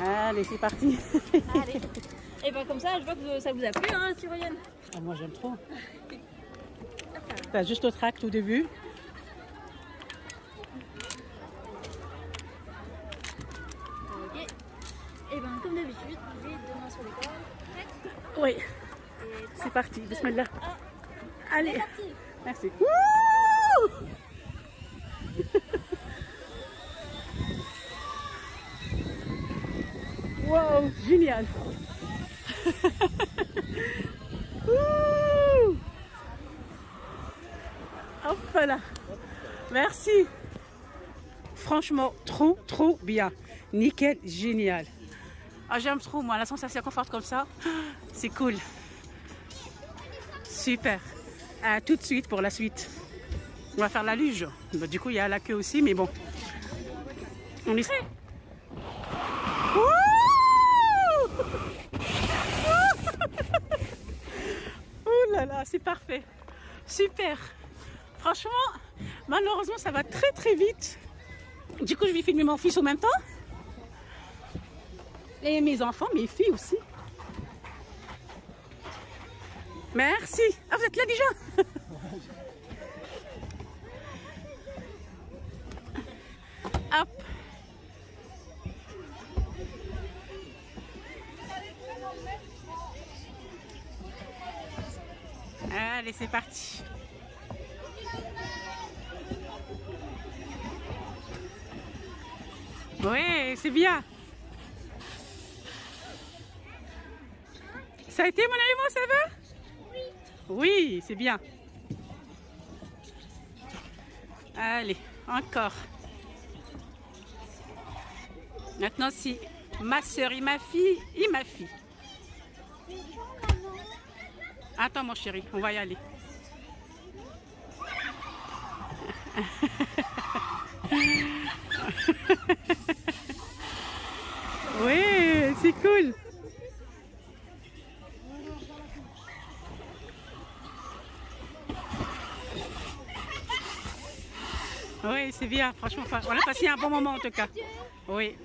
Allez, c'est parti. Allez. Et ben comme ça, je vois que ça vous a plu, hein, Tyrolienne. Ah, moi, j'aime trop. T'as juste au tract au début. Ok. Et ben comme d'habitude, j'ai deux mains sur les cordes. Oui, c'est parti. Bismillah. c'est Allez, parti. merci. Wouh génial. Hop là. Merci. Franchement, trop, trop bien. Nickel, génial. Ah, j'aime trop, moi, la sensation confort comme ça. C'est cool. Super. À tout de suite pour la suite. On va faire la luge. Bah, du coup, il y a la queue aussi, mais bon. On essaie. Ouh là c'est parfait. Super. Franchement, malheureusement, ça va très très vite. Du coup, je vais filmer mon fils en même temps. Et mes enfants, mes filles aussi. Merci. Ah, vous êtes là déjà? Allez, c'est parti. Ouais, c'est bien. Ça a été mon aliment, ça va Oui, c'est bien. Allez, encore. Maintenant, si ma soeur et ma fille et ma fille. Attends, mon chéri, on va y aller. oui, c'est cool. Oui, c'est bien, franchement. On a passé un bon moment en tout cas. Oui.